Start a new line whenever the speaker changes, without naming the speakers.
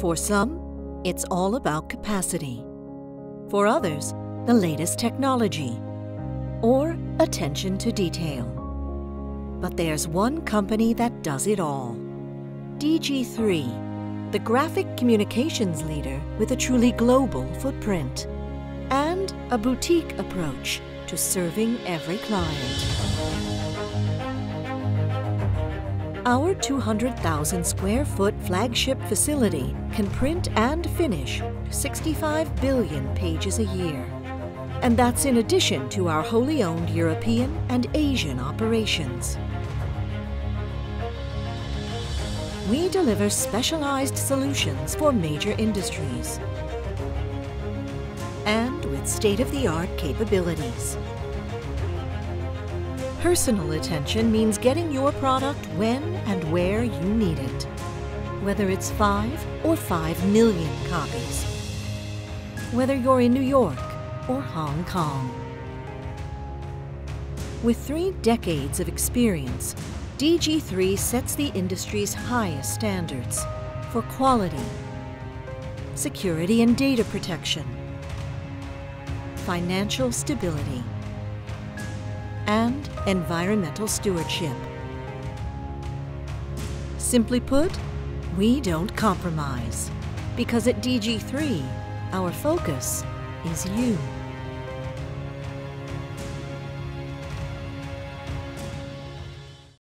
For some, it's all about capacity. For others, the latest technology or attention to detail. But there's one company that does it all. DG3, the graphic communications leader with a truly global footprint and a boutique approach to serving every client. Our 200,000 square foot flagship facility can print and finish 65 billion pages a year. And that's in addition to our wholly owned European and Asian operations. We deliver specialized solutions for major industries and with state-of-the-art capabilities. Personal attention means getting your product when and where you need it, whether it's five or five million copies, whether you're in New York or Hong Kong. With three decades of experience, DG3 sets the industry's highest standards for quality, security and data protection, financial stability, and environmental stewardship. Simply put, we don't compromise, because at DG3, our focus is you.